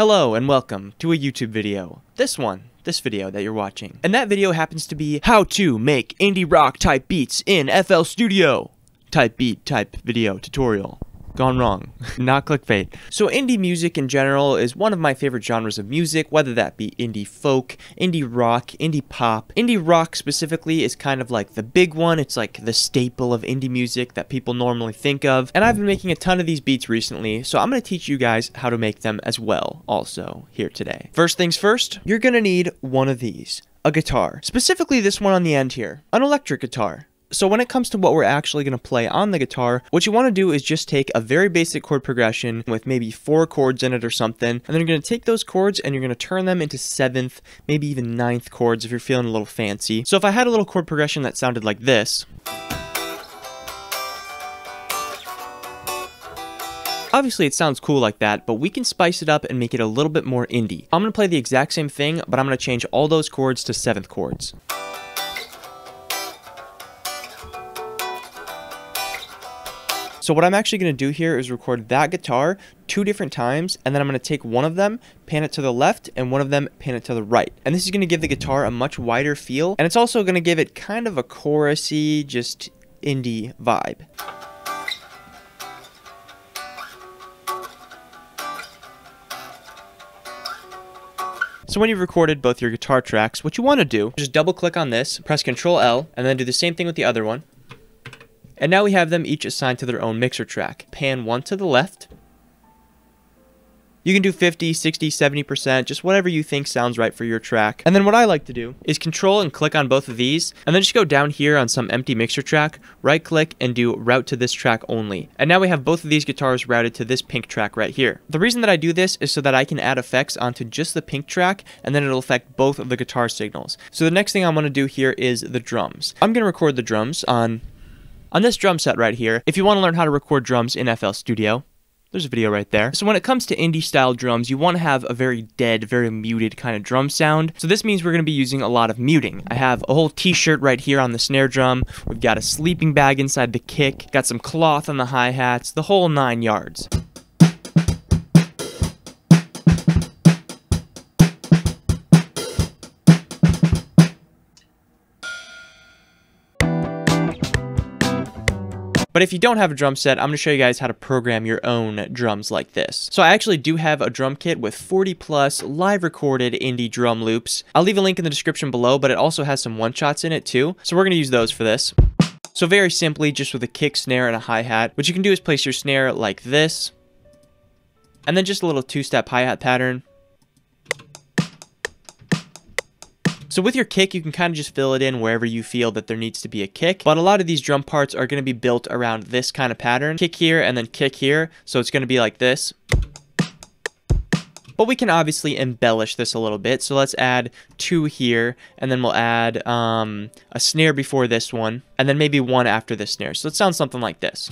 Hello and welcome to a YouTube video. This one, this video that you're watching. And that video happens to be how to make indie rock type beats in FL Studio. Type beat type video tutorial gone wrong. Not clickbait. So indie music in general is one of my favorite genres of music, whether that be indie folk, indie rock, indie pop. Indie rock specifically is kind of like the big one. It's like the staple of indie music that people normally think of. And I've been making a ton of these beats recently, so I'm going to teach you guys how to make them as well also here today. First things first, you're going to need one of these a guitar. Specifically this one on the end here, an electric guitar. So when it comes to what we're actually going to play on the guitar, what you want to do is just take a very basic chord progression with maybe four chords in it or something, and then you're going to take those chords and you're going to turn them into seventh, maybe even ninth chords if you're feeling a little fancy. So if I had a little chord progression that sounded like this, Obviously it sounds cool like that, but we can spice it up and make it a little bit more indie. I'm going to play the exact same thing, but I'm going to change all those chords to 7th chords. So what I'm actually going to do here is record that guitar two different times, and then I'm going to take one of them, pan it to the left, and one of them, pan it to the right. And this is going to give the guitar a much wider feel, and it's also going to give it kind of a chorusy, just indie vibe. So when you've recorded both your guitar tracks, what you want to do is just double click on this, press Ctrl L, and then do the same thing with the other one. And now we have them each assigned to their own mixer track. Pan one to the left. You can do 50, 60, 70%, just whatever you think sounds right for your track. And then what I like to do is control and click on both of these, and then just go down here on some empty mixer track, right click and do route to this track only. And now we have both of these guitars routed to this pink track right here. The reason that I do this is so that I can add effects onto just the pink track, and then it'll affect both of the guitar signals. So the next thing I'm going to do here is the drums. I'm going to record the drums on on this drum set right here, if you want to learn how to record drums in FL Studio, there's a video right there. So when it comes to indie style drums, you want to have a very dead, very muted kind of drum sound. So this means we're going to be using a lot of muting. I have a whole t-shirt right here on the snare drum. We've got a sleeping bag inside the kick, got some cloth on the hi-hats, the whole nine yards. But if you don't have a drum set, I'm going to show you guys how to program your own drums like this. So I actually do have a drum kit with 40 plus live recorded indie drum loops. I'll leave a link in the description below, but it also has some one-shots in it too. So we're going to use those for this. So very simply, just with a kick, snare, and a hi-hat, what you can do is place your snare like this, and then just a little two-step hi-hat pattern, So with your kick, you can kind of just fill it in wherever you feel that there needs to be a kick. But a lot of these drum parts are going to be built around this kind of pattern. Kick here and then kick here. So it's going to be like this. But we can obviously embellish this a little bit. So let's add two here, and then we'll add um, a snare before this one, and then maybe one after this snare. So it sounds something like this.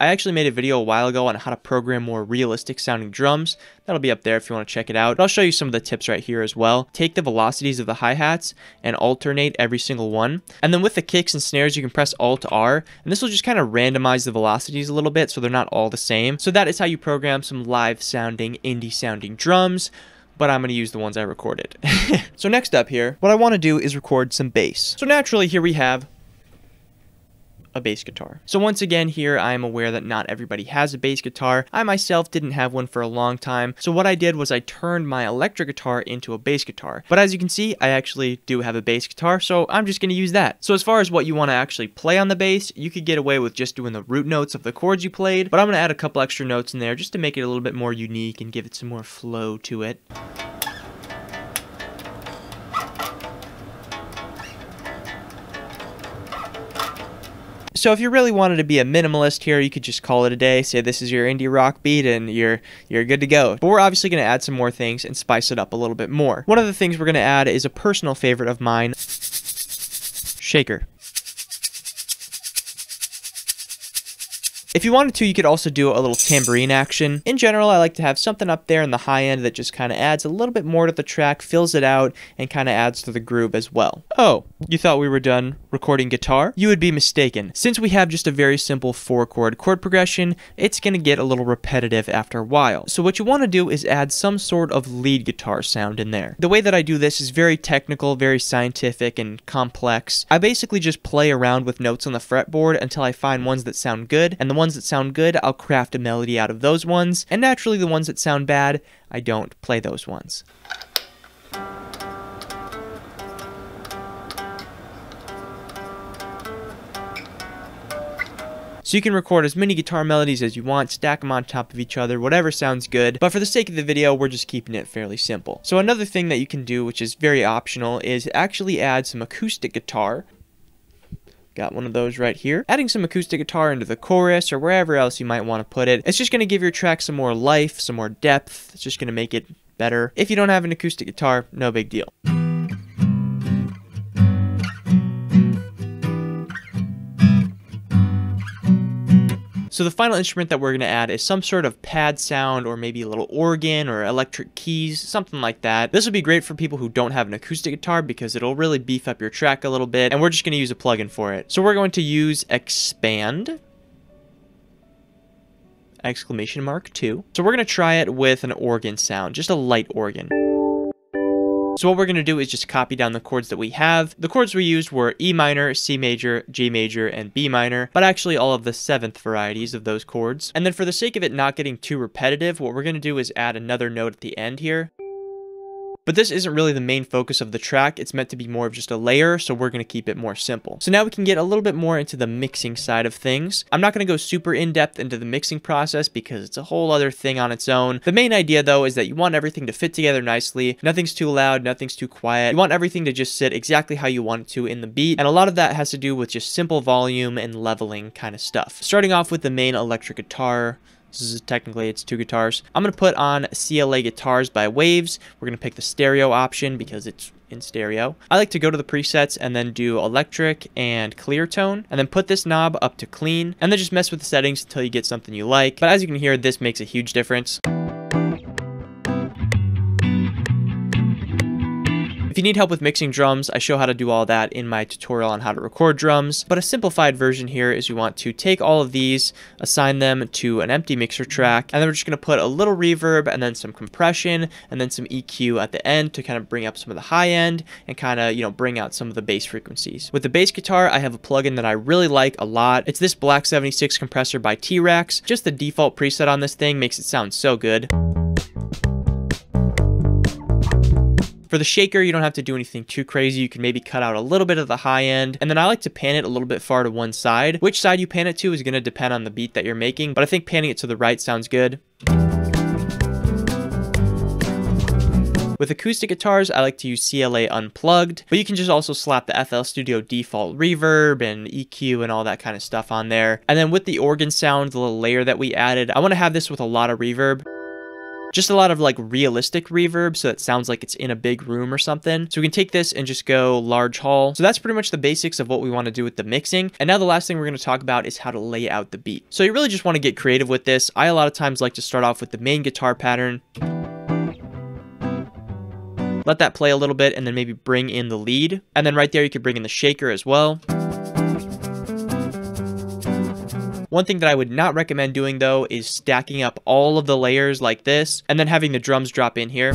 I actually made a video a while ago on how to program more realistic sounding drums. That'll be up there if you want to check it out. But I'll show you some of the tips right here as well. Take the velocities of the hi-hats and alternate every single one. And then with the kicks and snares, you can press Alt-R, and this will just kind of randomize the velocities a little bit so they're not all the same. So that is how you program some live sounding, indie sounding drums but I'm going to use the ones I recorded. so next up here, what I want to do is record some bass. So naturally here we have a bass guitar. So once again here I am aware that not everybody has a bass guitar. I myself didn't have one for a long time. So what I did was I turned my electric guitar into a bass guitar. But as you can see I actually do have a bass guitar so I'm just going to use that. So as far as what you want to actually play on the bass you could get away with just doing the root notes of the chords you played. But I'm going to add a couple extra notes in there just to make it a little bit more unique and give it some more flow to it. So if you really wanted to be a minimalist here, you could just call it a day, say this is your indie rock beat, and you're you're good to go. But we're obviously going to add some more things and spice it up a little bit more. One of the things we're going to add is a personal favorite of mine, shaker. If you wanted to, you could also do a little tambourine action. In general, I like to have something up there in the high end that just kind of adds a little bit more to the track, fills it out, and kind of adds to the groove as well. Oh, you thought we were done recording guitar? You would be mistaken. Since we have just a very simple four chord chord progression, it's going to get a little repetitive after a while. So what you want to do is add some sort of lead guitar sound in there. The way that I do this is very technical, very scientific, and complex. I basically just play around with notes on the fretboard until I find ones that sound good, and the ones that sound good, I'll craft a melody out of those ones, and naturally the ones that sound bad, I don't play those ones. So you can record as many guitar melodies as you want, stack them on top of each other, whatever sounds good. But for the sake of the video, we're just keeping it fairly simple. So another thing that you can do, which is very optional, is actually add some acoustic guitar Got one of those right here. Adding some acoustic guitar into the chorus or wherever else you might want to put it. It's just going to give your track some more life, some more depth. It's just going to make it better. If you don't have an acoustic guitar, no big deal. So the final instrument that we're going to add is some sort of pad sound or maybe a little organ or electric keys, something like that. This would be great for people who don't have an acoustic guitar because it'll really beef up your track a little bit and we're just going to use a plugin for it. So we're going to use Expand exclamation mark 2. So we're going to try it with an organ sound, just a light organ. So what we're going to do is just copy down the chords that we have. The chords we used were E minor, C major, G major, and B minor, but actually all of the seventh varieties of those chords. And then for the sake of it not getting too repetitive, what we're going to do is add another note at the end here. But this isn't really the main focus of the track. It's meant to be more of just a layer, so we're going to keep it more simple. So now we can get a little bit more into the mixing side of things. I'm not going to go super in-depth into the mixing process because it's a whole other thing on its own. The main idea though is that you want everything to fit together nicely. Nothing's too loud, nothing's too quiet. You want everything to just sit exactly how you want it to in the beat. And a lot of that has to do with just simple volume and leveling kind of stuff. Starting off with the main electric guitar, this is technically it's two guitars. I'm to put on CLA Guitars by Waves. We're to pick the stereo option because it's in stereo. I like to go to the presets and then do electric and clear tone and then put this knob up to clean and then just mess with the settings until you get something you like. But as you can hear, this makes a huge difference. You need help with mixing drums, I show how to do all that in my tutorial on how to record drums, but a simplified version here is you want to take all of these, assign them to an empty mixer track, and then we're just going to put a little reverb and then some compression and then some EQ at the end to kind of bring up some of the high end and kind of, you know, bring out some of the bass frequencies. With the bass guitar, I have a plugin that I really like a lot. It's this Black 76 compressor by T-RackS. Just the default preset on this thing makes it sound so good. For the shaker, you don't have to do anything too crazy. You can maybe cut out a little bit of the high end. And then I like to pan it a little bit far to one side. Which side you pan it to is going to depend on the beat that you're making. But I think panning it to the right sounds good. With acoustic guitars, I like to use CLA unplugged, but you can just also slap the FL Studio default reverb and EQ and all that kind of stuff on there. And then with the organ sound, the little layer that we added, I want to have this with a lot of reverb. Just a lot of like realistic reverb so it sounds like it's in a big room or something. So we can take this and just go large hall. So that's pretty much the basics of what we want to do with the mixing. And now the last thing we're going to talk about is how to lay out the beat. So you really just want to get creative with this. I a lot of times like to start off with the main guitar pattern let that play a little bit and then maybe bring in the lead. And then right there, you could bring in the shaker as well. One thing that I would not recommend doing though is stacking up all of the layers like this and then having the drums drop in here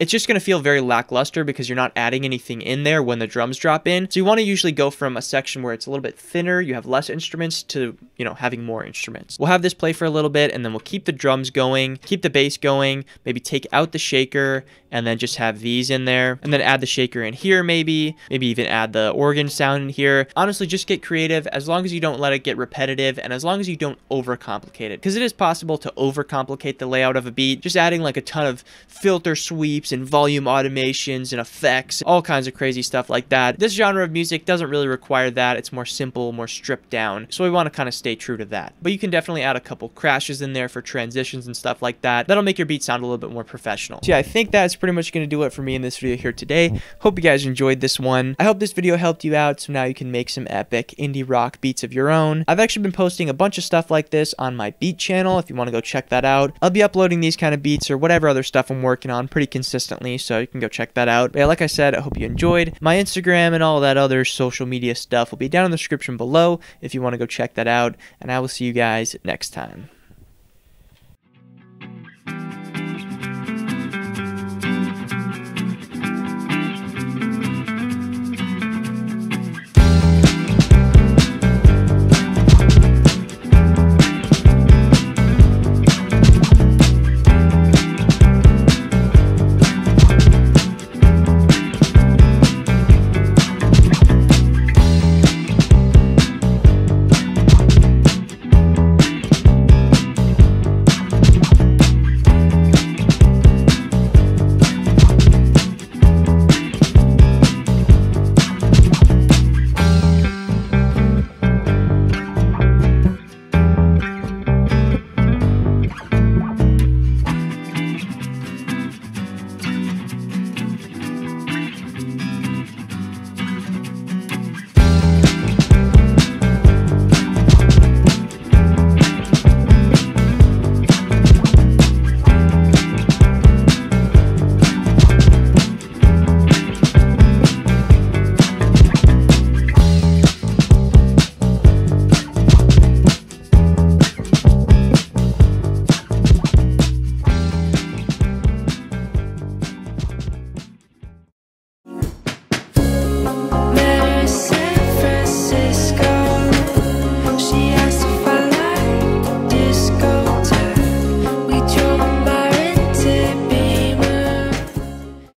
it's just going to feel very lackluster because you're not adding anything in there when the drums drop in. So you want to usually go from a section where it's a little bit thinner, you have less instruments to, you know, having more instruments. We'll have this play for a little bit and then we'll keep the drums going, keep the bass going, maybe take out the shaker and then just have these in there and then add the shaker in here maybe, maybe even add the organ sound in here. Honestly, just get creative as long as you don't let it get repetitive and as long as you don't overcomplicate it because it is possible to overcomplicate the layout of a beat. Just adding like a ton of filter sweeps loops and volume automations and effects, all kinds of crazy stuff like that. This genre of music doesn't really require that. It's more simple, more stripped down. So we want to kind of stay true to that. But you can definitely add a couple crashes in there for transitions and stuff like that. That'll make your beat sound a little bit more professional. So yeah, I think that's pretty much going to do it for me in this video here today. Hope you guys enjoyed this one. I hope this video helped you out so now you can make some epic indie rock beats of your own. I've actually been posting a bunch of stuff like this on my beat channel if you want to go check that out. I'll be uploading these kind of beats or whatever other stuff I'm working on pretty consistently, so you can go check that out. But yeah, like I said, I hope you enjoyed. My Instagram and all that other social media stuff will be down in the description below if you want to go check that out, and I will see you guys next time.